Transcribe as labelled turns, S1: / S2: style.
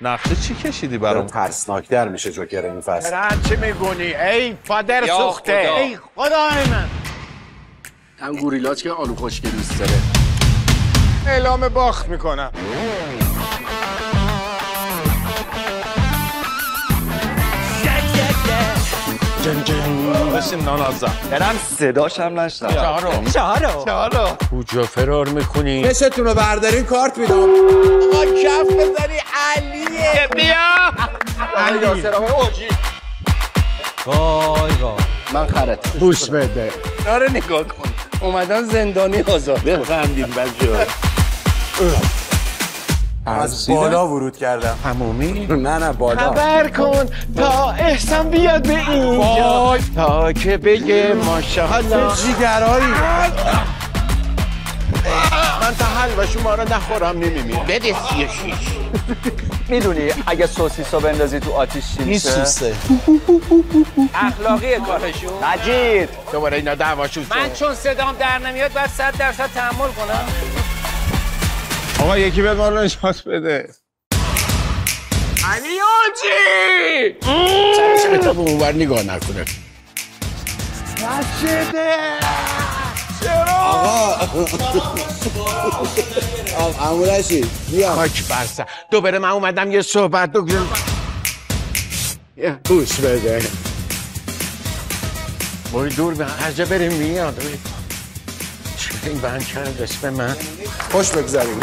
S1: نقشه چی کشیدی برام؟
S2: ترسناکتر میشه جوکر این فصل.
S3: رد چی میگونی؟ ای پادر
S4: یا
S3: سوخته.
S4: خدا.
S3: ای خدای من.
S5: هم گوریلاچ که آلو خشک دوست داره.
S3: اعلام باخت می‌کنم. جن جن بسیم نانازم
S4: برم صداش هم نشنم.
S3: چهارو
S6: چهارو
S3: چهارو کجا فرار می‌کنی.
S2: کشتون رو بردارین کارت میدم.
S3: آقا کف بزنی. علی
S6: وای وای.
S5: من خرت.
S3: بوس بده.
S5: داره نگاه کن. اومدن زندانی آزاد.
S3: بخندیم بچه
S2: از بالا ورود کردم.
S3: همومی؟
S2: نه نه بالا.
S3: خبر کن تا احسان بیاد به اینجا تا که بگه ماشاءالله.
S2: جیگرایی؟
S3: من حلوا شما رو نخورم نمیمیرم بده سی و شیش.
S4: می‌دونی اگه سوسیسو بندازی تو آتیش چی میشه؟
S6: میسوسه
S4: اخلاقی کارشون. مجید.
S3: دوباره اینا دعواشون
S7: من چون صدام در نمیاد باید صد درصد تحمل کنم.
S3: آقا یکی به ما رو نشات بده. علی آجی! سرش تا به اونور نگاه نکنه؟ نشده
S2: امورشی بیا
S3: خاک برسه دوباره من اومدم یه صحبت بکنم یه بوس بده. بای دور به هرجا بریم میاد. این بند کرد اسم من.
S2: خوش بگذاریم